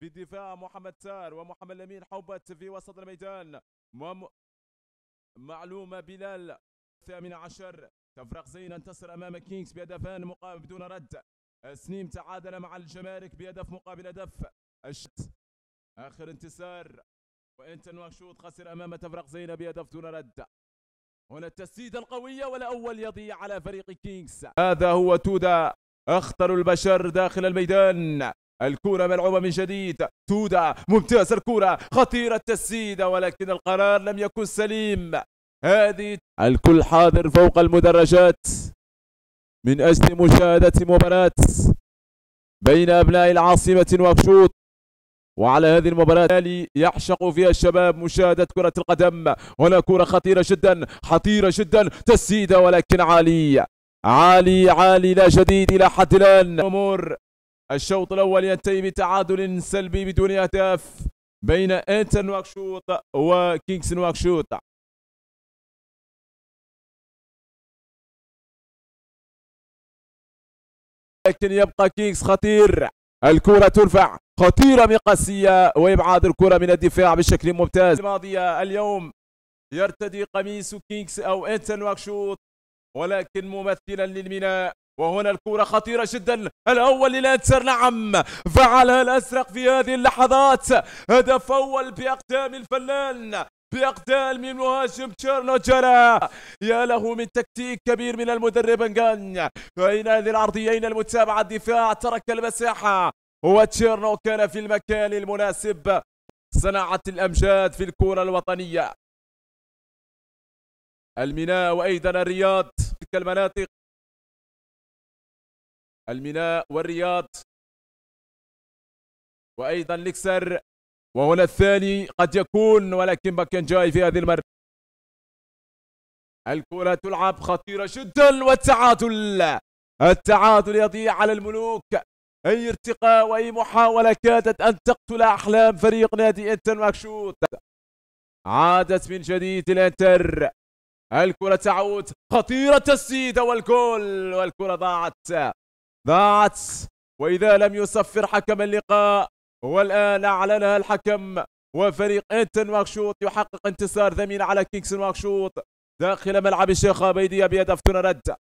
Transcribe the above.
في الدفاع محمد سار ومحمد لمين حوبت في وسط الميدان. وم... معلومة بلال الثامن عشر. تفرق زين انتصر أمام كينجز بهدفان مقابل بدون رد. سنيم تعادل مع الجمارك بهدف مقابل هدف. الشت آخر انتصار. وإنتر نواكشوط خسر أمام تفرق زين بهدف دون رد. هنا التسديدة القوية والأول يضيع على فريق كينجز. هذا هو تودا أخطر البشر داخل الميدان. الكرة ملعوبة من جديد. تودا ممتاز الكرة. خطيرة التسديدة ولكن القرار لم يكن سليم. هذه الكل حاضر فوق المدرجات. من أجل مشاهدة مباراة بين أبناء العاصمة نواكشوط وعلى هذه المباراة يعشق فيها الشباب مشاهدة كرة القدم. هنا كرة خطيرة جدا خطيرة جدا تسديدة ولكن عالية. عالي عالي لا جديد إلى حد الآن. أمور الشوط الأول ينتهي بتعادل سلبي بدون أهداف بين إنتر نواكشوط وكينغز نواكشوط. لكن يبقى كينغز خطير. الكرة ترفع. خطيرة من قاسية ويبعاد الكرة من الدفاع بشكل ممتاز. الماضية اليوم يرتدي قميص كينغز أو إنتر نواكشوط ولكن ممثلا للميناء. وهنا الكرة خطيرة جدا. الأول للانتر نعم. فعلها الأزرق في هذه اللحظات. هدف أول بأقدام الفنان. بأقدام من مهاجم تشيرنو جرا يا له من تكتيك كبير من المدرب أنغان. أين هذه العرضية أين المتابعة؟ الدفاع. ترك المساحة. وتشيرنو كان في المكان المناسب. صناعة الأمجاد في الكرة الوطنية. الميناء وأيضا الرياض. تلك المناطق. الميناء والرياض. وأيضا لكسر وهنا الثاني قد يكون ولكن باكن جاي في هذه المرة. الكرة تلعب خطيرة جدا والتعادل التعادل يضيع على الملوك. أي ارتقاء وأي محاولة كادت أن تقتل أحلام فريق نادي إنتر نواكشوط عادت من جديد الانتر الكرة تعود خطيرة تسديدة والجول والكرة ضاعت. ضاعت وإذا لم يصفر حكم اللقاء والآن أعلنها الحكم. وفريق إنتر نواكشوط يحقق انتصار ثمين على كينغز نواكشوط داخل ملعب الشيخ بيدية بهدف رد.